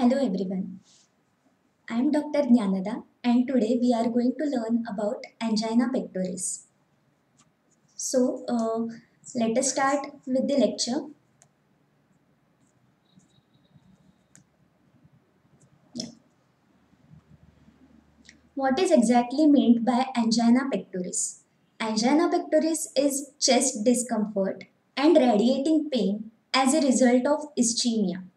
Hello everyone. I am Dr. Dnyanada and today we are going to learn about angina pectoris. So, uh, let us start with the lecture. What is exactly meant by angina pectoris? Angina pectoris is chest discomfort and radiating pain as a result of ischemia.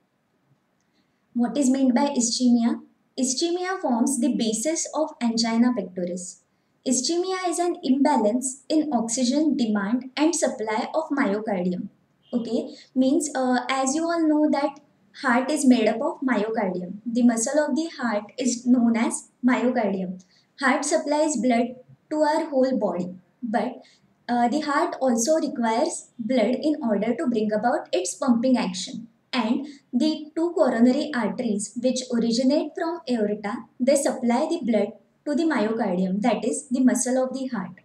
What is meant by ischemia? Ischemia forms the basis of angina pectoris. Ischemia is an imbalance in oxygen demand and supply of myocardium. Okay, means uh, as you all know that heart is made up of myocardium. The muscle of the heart is known as myocardium. Heart supplies blood to our whole body, but uh, the heart also requires blood in order to bring about its pumping action and the two coronary arteries which originate from aorta they supply the blood to the myocardium that is the muscle of the heart.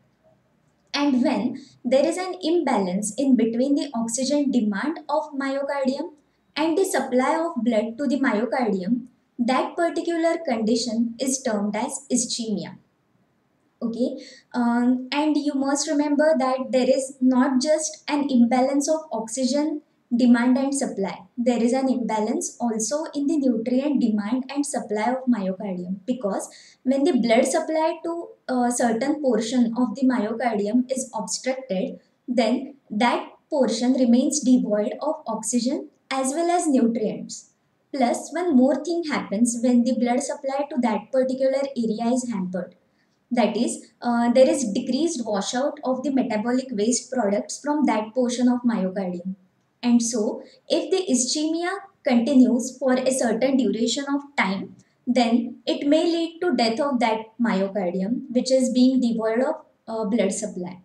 And when there is an imbalance in between the oxygen demand of myocardium and the supply of blood to the myocardium that particular condition is termed as ischemia. Okay? Um, and you must remember that there is not just an imbalance of oxygen demand and supply. There is an imbalance also in the nutrient demand and supply of myocardium because when the blood supply to a certain portion of the myocardium is obstructed, then that portion remains devoid of oxygen as well as nutrients. Plus, one more thing happens when the blood supply to that particular area is hampered. That is, uh, there is decreased washout of the metabolic waste products from that portion of myocardium and so, if the ischemia continues for a certain duration of time, then it may lead to death of that myocardium, which is being devoid of uh, blood supply.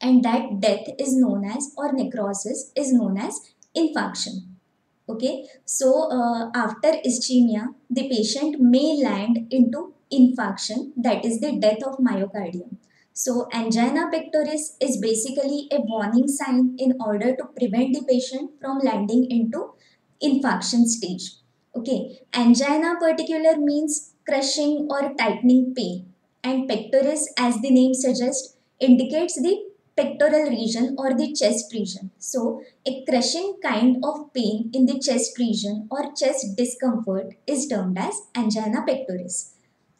And that death is known as, or necrosis is known as infarction. Okay, so uh, after ischemia, the patient may land into infarction, that is the death of myocardium. So angina pectoris is basically a warning sign in order to prevent the patient from landing into infarction stage. Okay, angina particular means crushing or tightening pain and pectoris as the name suggests indicates the pectoral region or the chest region. So a crushing kind of pain in the chest region or chest discomfort is termed as angina pectoris.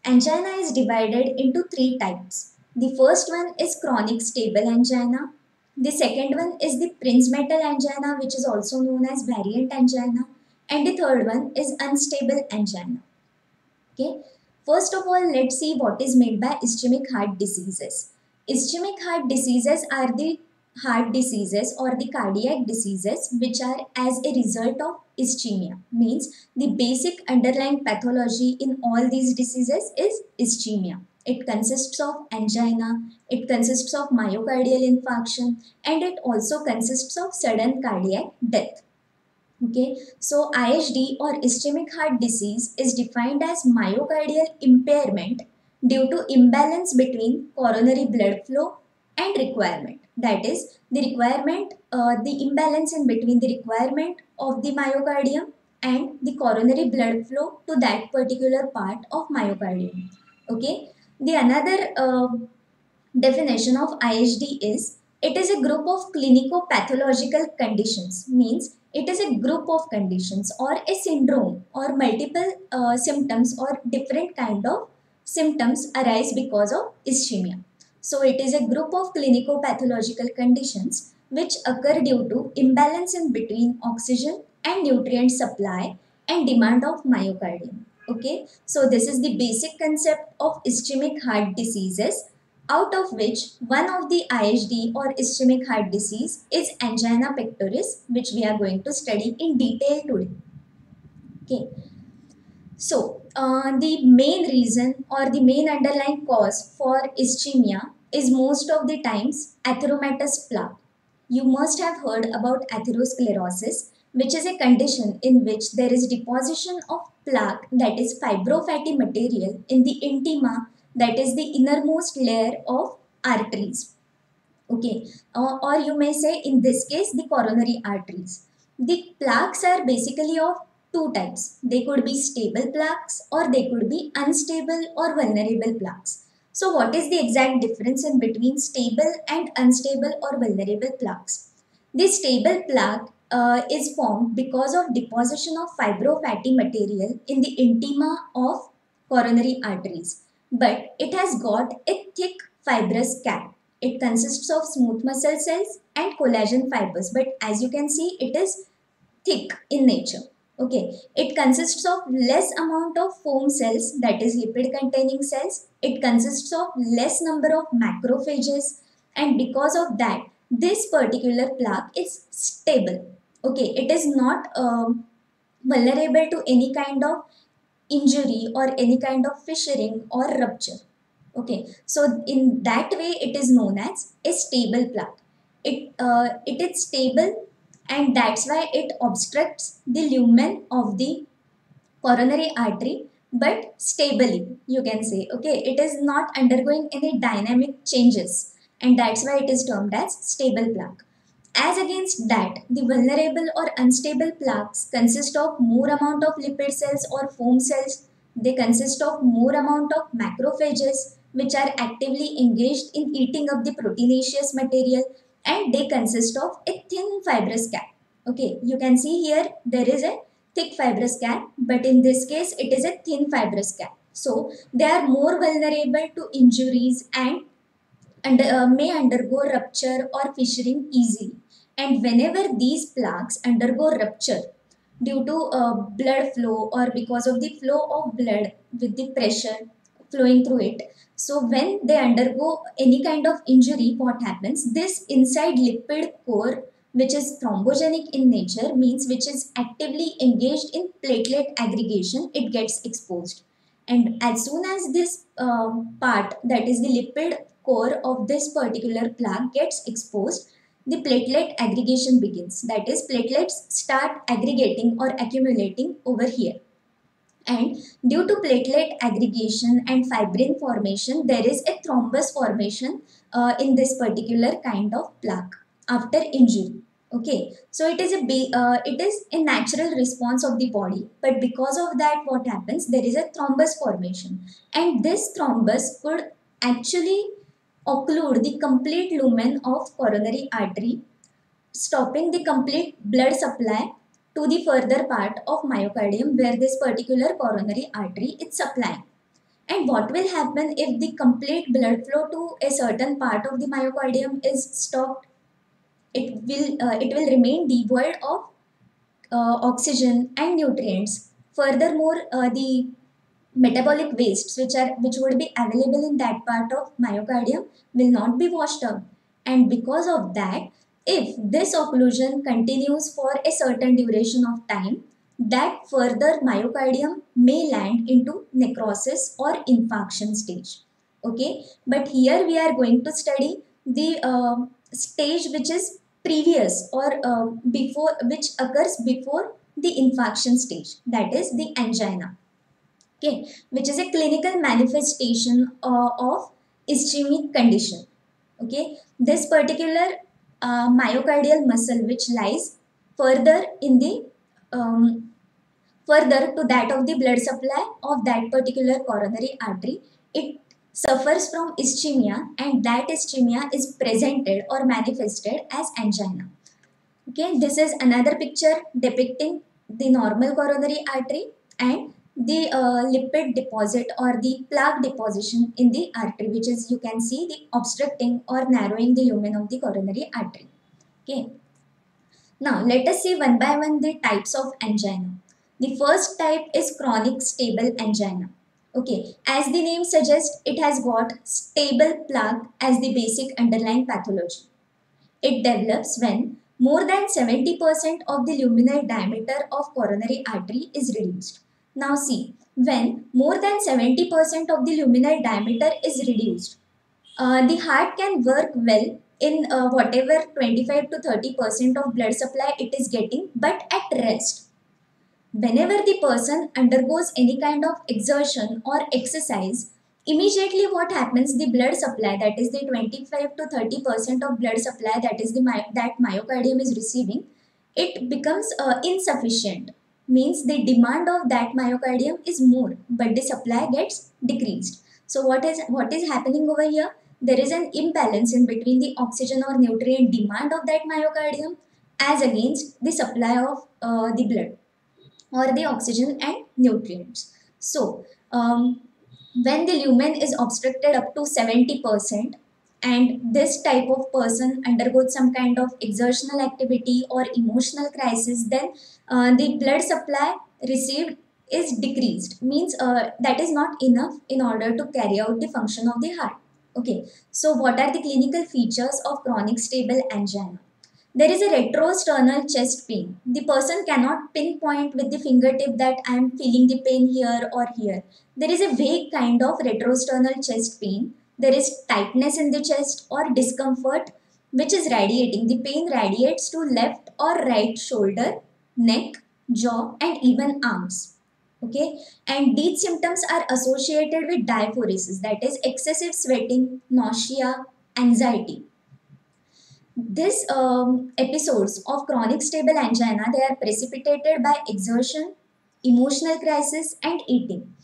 Angina is divided into three types the first one is chronic stable angina. The second one is the Prinzmetal angina which is also known as variant angina. And the third one is unstable angina. Okay. First of all, let's see what is meant by ischemic heart diseases. Ischemic heart diseases are the heart diseases or the cardiac diseases which are as a result of ischemia means the basic underlying pathology in all these diseases is ischemia it consists of angina, it consists of myocardial infarction, and it also consists of sudden cardiac death. Okay, so IHD or ischemic heart disease is defined as myocardial impairment due to imbalance between coronary blood flow and requirement. That is, the requirement, uh, the imbalance in between the requirement of the myocardium and the coronary blood flow to that particular part of myocardium. Okay, the another uh, definition of IHD is it is a group of clinico-pathological conditions means it is a group of conditions or a syndrome or multiple uh, symptoms or different kind of symptoms arise because of ischemia. So it is a group of clinico-pathological conditions which occur due to imbalance in between oxygen and nutrient supply and demand of myocardium okay so this is the basic concept of ischemic heart diseases out of which one of the IHD or ischemic heart disease is angina pectoris which we are going to study in detail today. Okay so uh, the main reason or the main underlying cause for ischemia is most of the times atheromatous plaque you must have heard about atherosclerosis which is a condition in which there is deposition of plaque that is fibrofatty material in the intima that is the innermost layer of arteries. Okay, uh, or you may say in this case the coronary arteries. The plaques are basically of two types. They could be stable plaques or they could be unstable or vulnerable plaques. So what is the exact difference in between stable and unstable or vulnerable plaques? The stable plaque uh, is formed because of deposition of fibrofatty material in the intima of coronary arteries. But it has got a thick fibrous cap. It consists of smooth muscle cells and collagen fibers. But as you can see, it is thick in nature okay it consists of less amount of foam cells that is lipid containing cells it consists of less number of macrophages and because of that this particular plaque is stable okay it is not um, vulnerable to any kind of injury or any kind of fissuring or rupture. Okay so in that way it is known as a stable plaque. It uh, it is stable and that's why it obstructs the lumen of the coronary artery but stably you can say. Okay it is not undergoing any dynamic changes and that's why it is termed as stable plaque as against that the vulnerable or unstable plaques consist of more amount of lipid cells or foam cells they consist of more amount of macrophages which are actively engaged in eating up the proteinaceous material and they consist of a thin fibrous cap. Okay, you can see here there is a thick fibrous cap but in this case it is a thin fibrous cap. So they are more vulnerable to injuries and, uh, may undergo rupture or fissuring easily. And whenever these plaques undergo rupture due to uh, blood flow or because of the flow of blood with the pressure flowing through it so when they undergo any kind of injury, what happens? This inside lipid core, which is thrombogenic in nature, means which is actively engaged in platelet aggregation, it gets exposed. And as soon as this um, part, that is the lipid core of this particular plaque gets exposed, the platelet aggregation begins. That is, platelets start aggregating or accumulating over here. And due to platelet aggregation and fibrin formation there is a thrombus formation uh, in this particular kind of plaque after injury. Okay? So it is a uh, it is a natural response of the body. But because of that what happens? There is a thrombus formation. And this thrombus could actually occlude the complete lumen of coronary artery stopping the complete blood supply to the further part of myocardium where this particular coronary artery is supplying. And what will happen if the complete blood flow to a certain part of the myocardium is stopped? It will, uh, it will remain devoid of uh, oxygen and nutrients. Furthermore, uh, the metabolic wastes which are which would be available in that part of myocardium will not be washed out. And because of that if this occlusion continues for a certain duration of time, that further myocardium may land into necrosis or infarction stage. Okay, but here we are going to study the uh, stage which is previous or uh, before which occurs before the infarction stage that is the angina okay which is a clinical manifestation uh, of ischemic condition. Okay this particular uh, myocardial muscle which lies further in the um, further to that of the blood supply of that particular coronary artery it suffers from ischemia and that ischemia is presented or manifested as angina. Okay this is another picture depicting the normal coronary artery and the uh, lipid deposit or the plaque deposition in the artery which is you can see the obstructing or narrowing the lumen of the coronary artery. Okay. Now let us see one by one the types of angina. The first type is chronic stable angina. Okay, as the name suggests, it has got stable plaque as the basic underlying pathology. It develops when more than 70% of the luminal diameter of coronary artery is reduced. Now see, when more than 70% of the luminal diameter is reduced, uh, the heart can work well in uh, whatever 25 to 30% of blood supply it is getting but at rest. Whenever the person undergoes any kind of exertion or exercise, immediately what happens the blood supply that is the 25 to 30% of blood supply that is the that myocardium is receiving it becomes uh, insufficient means the demand of that myocardium is more but the supply gets decreased. So what is what is happening over here? There is an imbalance in between the oxygen or nutrient demand of that myocardium as against the supply of uh, the blood or the oxygen and nutrients. So um, when the lumen is obstructed up to 70% and this type of person undergoes some kind of exertional activity or emotional crisis then uh, the blood supply received is decreased. Means uh, that is not enough in order to carry out the function of the heart. Okay. So what are the clinical features of chronic stable angina? There is a retrosternal chest pain. The person cannot pinpoint with the fingertip that I am feeling the pain here or here. There is a vague kind of retrosternal chest pain there is tightness in the chest or discomfort which is radiating. The pain radiates to left or right shoulder, neck, jaw and even arms. Okay, and these symptoms are associated with diaphoresis that is excessive sweating, nausea, anxiety. These um, episodes of chronic stable angina they are precipitated by exertion, emotional crisis and eating.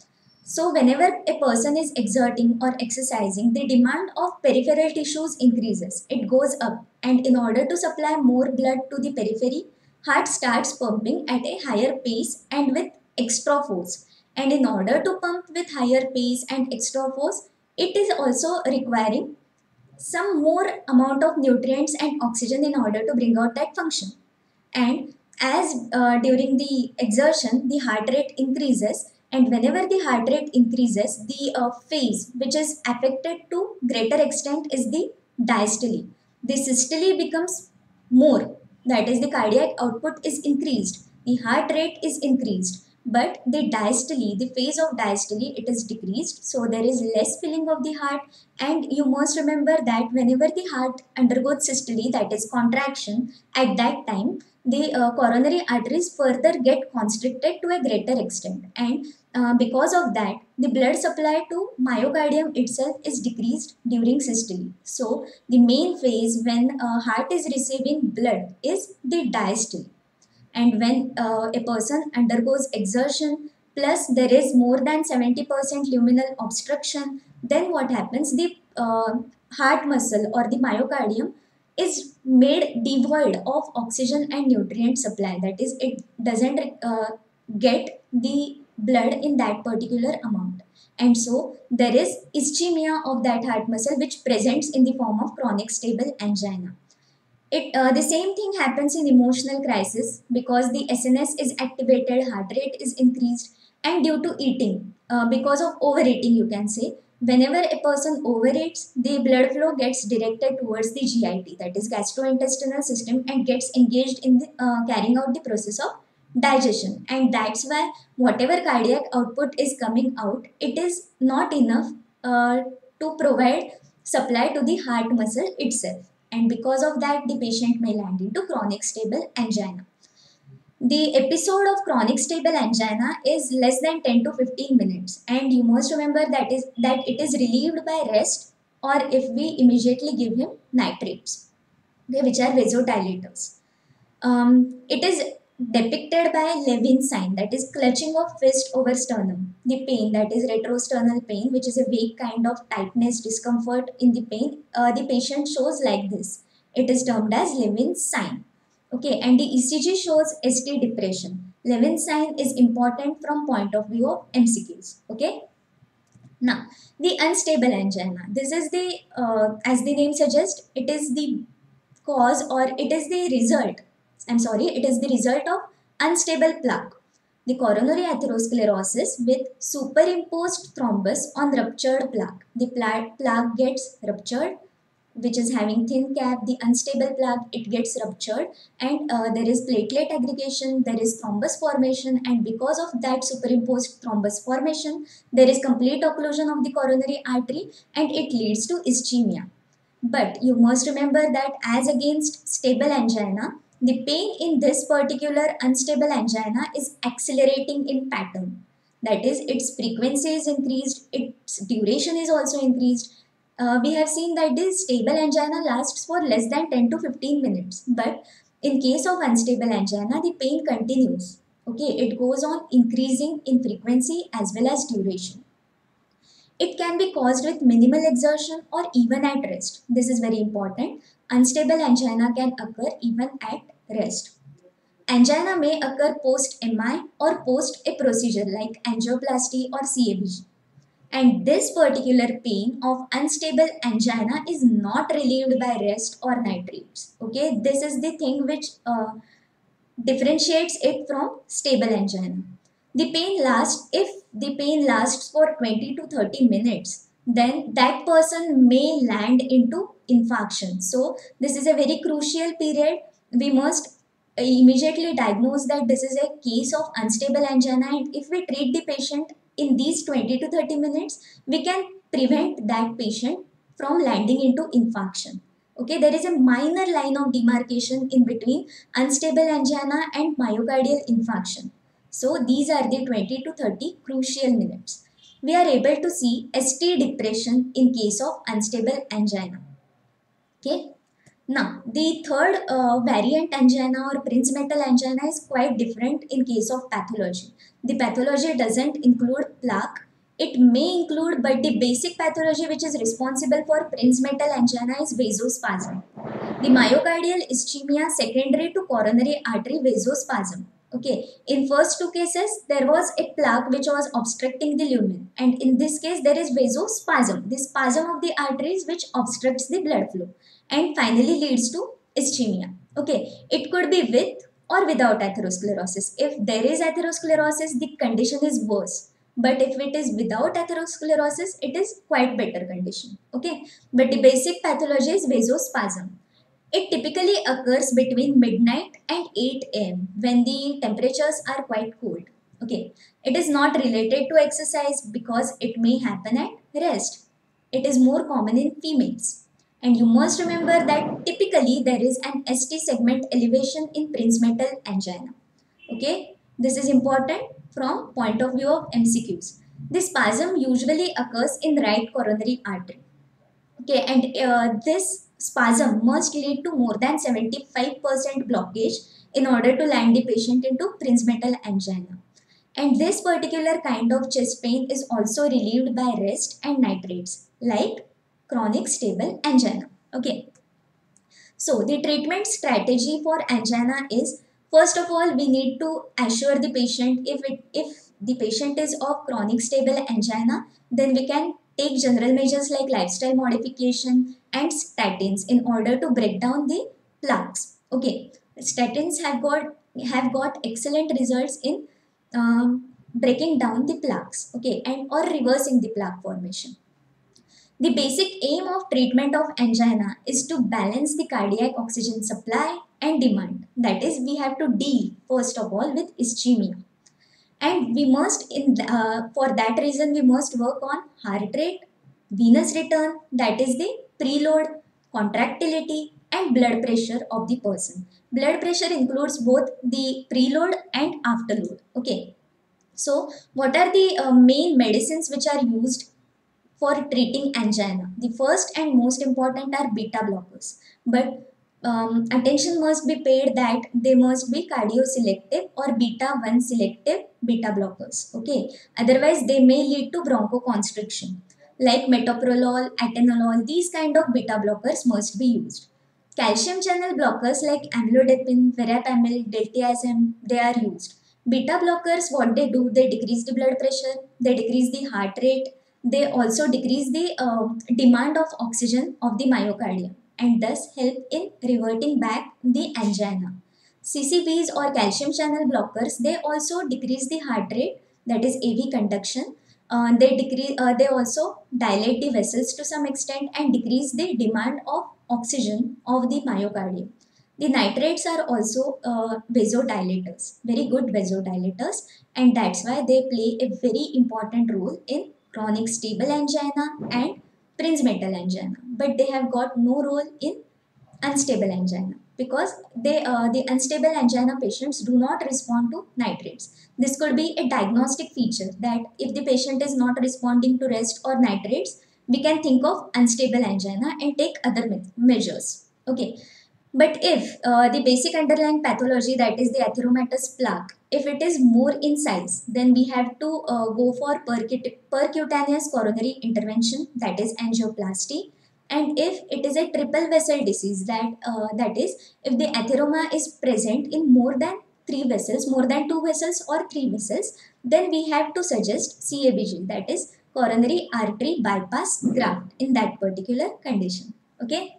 So whenever a person is exerting or exercising, the demand of peripheral tissues increases. It goes up and in order to supply more blood to the periphery, heart starts pumping at a higher pace and with extra force. And in order to pump with higher pace and extra force, it is also requiring some more amount of nutrients and oxygen in order to bring out that function. And as uh, during the exertion, the heart rate increases, and whenever the heart rate increases the uh, phase which is affected to greater extent is the diastole. The systole becomes more that is the cardiac output is increased the heart rate is increased but the diastole the phase of diastole it is decreased so there is less filling of the heart. And you must remember that whenever the heart undergoes systole that is contraction at that time the uh, coronary arteries further get constricted to a greater extent. And uh, because of that, the blood supply to myocardium itself is decreased during systole. So, the main phase when uh, heart is receiving blood is the diastole. And when uh, a person undergoes exertion plus there is more than 70% luminal obstruction, then what happens? The uh, heart muscle or the myocardium is made devoid of oxygen and nutrient supply. That is, it doesn't uh, get the blood in that particular amount. And so there is ischemia of that heart muscle which presents in the form of chronic stable angina. It, uh, the same thing happens in emotional crisis because the SNS is activated, heart rate is increased and due to eating, uh, because of overeating you can say, whenever a person overeats, the blood flow gets directed towards the GIT that is gastrointestinal system and gets engaged in the, uh, carrying out the process of digestion and that's why whatever cardiac output is coming out it is not enough uh, to provide supply to the heart muscle itself. And because of that the patient may land into chronic stable angina. The episode of chronic stable angina is less than 10 to 15 minutes. And you must remember that is that it is relieved by rest or if we immediately give him nitrates which are vasodilators. Um, it is depicted by Levine sign that is clutching of fist over sternum. The pain that is retrosternal pain which is a vague kind of tightness discomfort in the pain uh, the patient shows like this. It is termed as Levine sign. Okay and the ECG shows ST depression. Levine sign is important from point of view of MCQs. Okay. Now the unstable angina. This is the uh, as the name suggests it is the cause or it is the result I'm sorry, it is the result of unstable plaque. The coronary atherosclerosis with superimposed thrombus on ruptured plaque. The plaque gets ruptured which is having thin cap, the unstable plaque, it gets ruptured and uh, there is platelet aggregation, there is thrombus formation and because of that superimposed thrombus formation, there is complete occlusion of the coronary artery and it leads to ischemia. But you must remember that as against stable angina, the pain in this particular unstable angina is accelerating in pattern. That is, its frequency is increased, its duration is also increased. Uh, we have seen that this stable angina lasts for less than 10 to 15 minutes. But in case of unstable angina, the pain continues Okay, it goes on increasing in frequency as well as duration. It can be caused with minimal exertion or even at rest. This is very important. Unstable angina can occur even at rest. Angina may occur post MI or post a procedure like angioplasty or CABG. And this particular pain of unstable angina is not relieved by rest or nitrates. Okay, this is the thing which uh, differentiates it from stable angina. The pain lasts, if the pain lasts for 20 to 30 minutes, then that person may land into infarction. So this is a very crucial period. We must uh, immediately diagnose that this is a case of unstable angina and if we treat the patient in these 20 to 30 minutes, we can prevent that patient from landing into infarction. Okay, there is a minor line of demarcation in between unstable angina and myocardial infarction. So these are the 20 to 30 crucial minutes. We are able to see ST depression in case of unstable angina. Okay. Now, the third uh, variant angina or Prinzmetal angina is quite different in case of pathology. The pathology doesn't include plaque. It may include, but the basic pathology which is responsible for Prinzmetal angina is vasospasm. The myocardial ischemia secondary to coronary artery vasospasm. Okay, in first two cases, there was a plaque which was obstructing the lumen. And in this case, there is vasospasm, the spasm of the arteries which obstructs the blood flow and finally leads to ischemia. Okay, it could be with or without atherosclerosis. If there is atherosclerosis, the condition is worse. But if it is without atherosclerosis, it is quite better condition. Okay, but the basic pathology is vasospasm. It typically occurs between midnight and 8 am when the temperatures are quite cold. Okay, it is not related to exercise because it may happen at rest. It is more common in females. And you must remember that typically there is an ST segment elevation in Prinzmetal angina. Okay, this is important from point of view of MCQs. This spasm usually occurs in right coronary artery. Okay, and uh, this spasm must lead to more than 75% blockage in order to land the patient into Prinzmetal angina. And this particular kind of chest pain is also relieved by rest and nitrates like chronic stable angina. Okay. So the treatment strategy for angina is first of all we need to assure the patient if it if the patient is of chronic stable angina then we can take general measures like lifestyle modification and statins in order to break down the plaques. Okay, statins have got have got excellent results in um, breaking down the plaques. Okay, and or reversing the plaque formation. The basic aim of treatment of angina is to balance the cardiac oxygen supply and demand. That is, we have to deal first of all with ischemia and we must in uh, for that reason we must work on heart rate venous return that is the preload contractility and blood pressure of the person. Blood pressure includes both the preload and afterload. Okay. So what are the uh, main medicines which are used for treating angina? The first and most important are beta blockers. But um, attention must be paid that they must be cardioselective or beta 1 selective beta blockers. Okay, otherwise they may lead to bronchoconstriction. Like metoprolol, atenolol, these kind of beta blockers must be used. Calcium channel blockers like amlodipine, verapamil, diltiazem, they are used. Beta blockers, what they do, they decrease the blood pressure, they decrease the heart rate, they also decrease the uh, demand of oxygen of the myocardium and thus help in reverting back the angina. CCBs or calcium channel blockers, they also decrease the heart rate, that is AV conduction. Uh, they decrease, uh, they also dilate the vessels to some extent and decrease the demand of oxygen of the myocardium. The nitrates are also uh, vasodilators, very good vasodilators, and that's why they play a very important role in chronic stable angina and Prinzmetal angina but they have got no role in unstable angina because they uh, the unstable angina patients do not respond to nitrates. This could be a diagnostic feature that if the patient is not responding to rest or nitrates we can think of unstable angina and take other me measures. Okay But if uh, the basic underlying pathology, that is the atheromatous plaque, if it is more in size, then we have to uh, go for percut- percutaneous coronary intervention, that is angioplasty. And if it is a triple vessel disease, that uh, that is, if the atheroma is present in more than three vessels, more than two vessels or three vessels, then we have to suggest CABG, that is coronary artery bypass graft in that particular condition. Okay.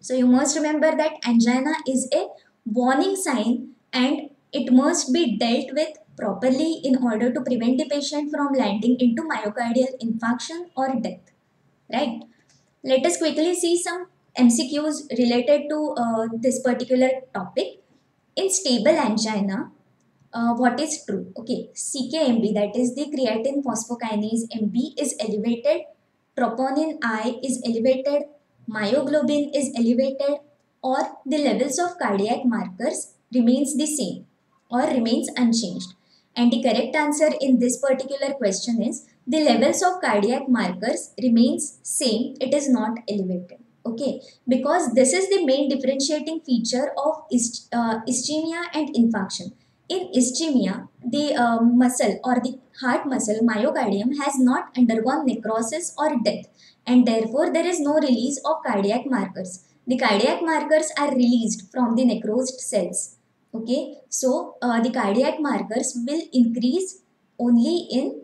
So you must remember that angina is a warning sign and it must be dealt with properly in order to prevent the patient from landing into myocardial infarction or death. Right? Let us quickly see some MCQs related to uh, this particular topic. In stable angina, uh, what is true? Okay, CKMB, that is the creatine phosphokinase MB, is elevated, troponin I is elevated, myoglobin is elevated or the levels of cardiac markers remains the same or remains unchanged. And the correct answer in this particular question is the levels of cardiac markers remains same, it is not elevated. Okay, because this is the main differentiating feature of uh, ischemia and infarction. In ischemia, the uh, muscle or the heart muscle myocardium has not undergone necrosis or death and therefore there is no release of cardiac markers. The cardiac markers are released from the necrosed cells. Okay, so uh, the cardiac markers will increase only in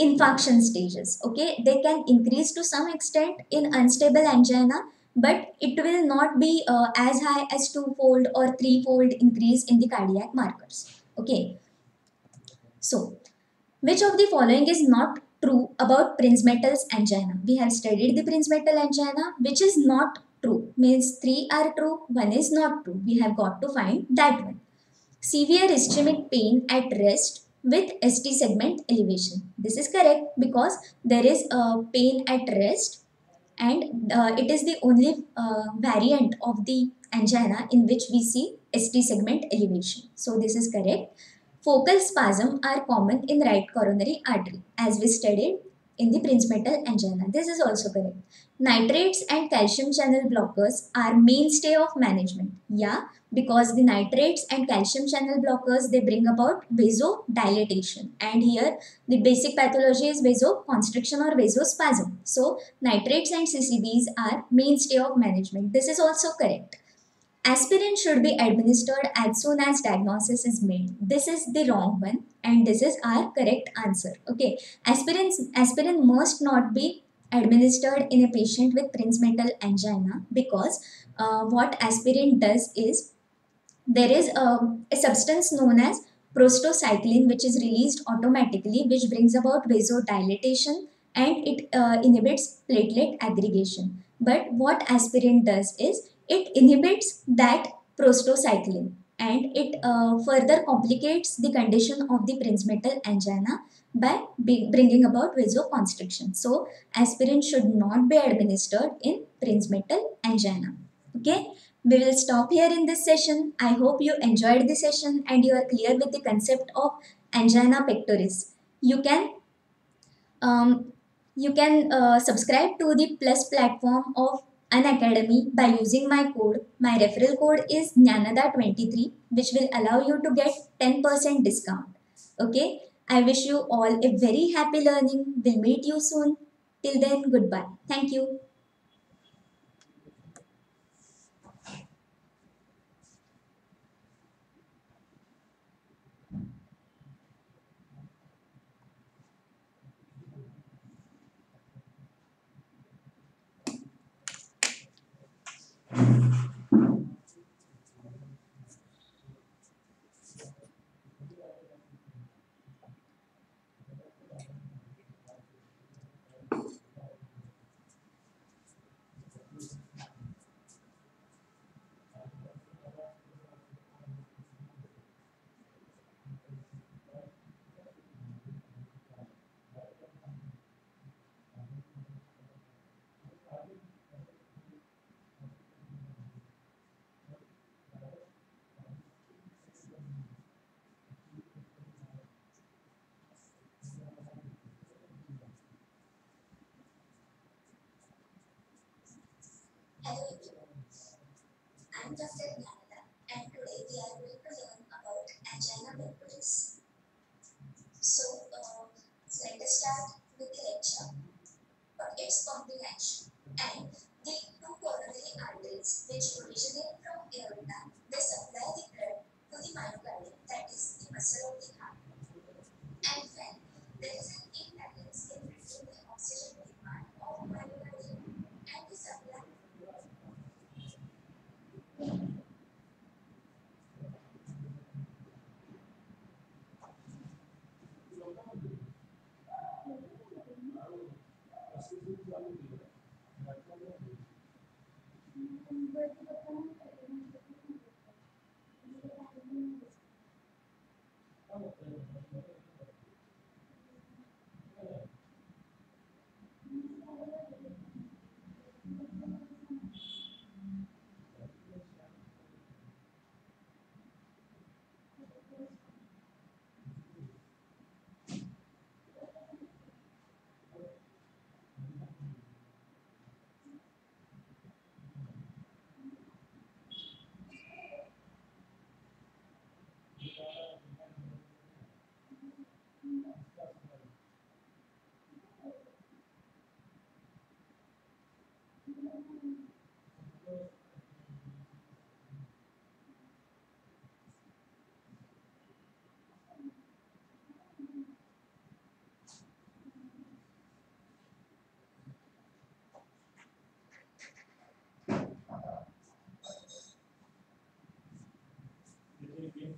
infarction stages. Okay, they can increase to some extent in unstable angina, but it will not be uh, as high as two-fold or three-fold increase in the cardiac markers. Okay, so which of the following is not true about Prinzmetal's angina? We have studied the Prinzmetal angina, which is not true. Means three are true, one is not true. We have got to find that one. Severe ischemic pain at rest with ST segment elevation. This is correct because there is a pain at rest and uh, it is the only uh, variant of the angina in which we see ST segment elevation. So this is correct. Focal spasm are common in right coronary artery as we studied in the Prinzmetal angina. This is also correct. Nitrates and calcium channel blockers are mainstay of management. Yeah, because the nitrates and calcium channel blockers they bring about vasodilatation and here the basic pathology is vasoconstriction or vasospasm. So nitrates and CCBs are mainstay of management. This is also correct. Aspirin should be administered as soon as diagnosis is made. This is the wrong one and this is our correct answer. Okay, aspirin, aspirin must not be administered in a patient with Prinzmetal angina because uh, what aspirin does is there is a, a substance known as prostacyclin which is released automatically which brings about vasodilatation and it uh, inhibits platelet aggregation. But what aspirin does is it inhibits that prostacyclin and it uh, further complicates the condition of the Prinzmetal angina by bringing about vasoconstriction. So, aspirin should not be administered in Prinzmetal angina. Okay, we will stop here in this session. I hope you enjoyed the session and you are clear with the concept of angina pectoris. You can um, you can uh, subscribe to the plus platform of Unacademy by using my code. My referral code is dnyanada23 which will allow you to get 10% discount. Okay. I wish you all a very happy learning. We'll meet you soon. Till then, goodbye. Thank you. Hello students, I'm Dr. Dnyanada and today we are going to learn about angina pectoris. So uh, let us start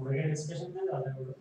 वो discussion में ज़्यादा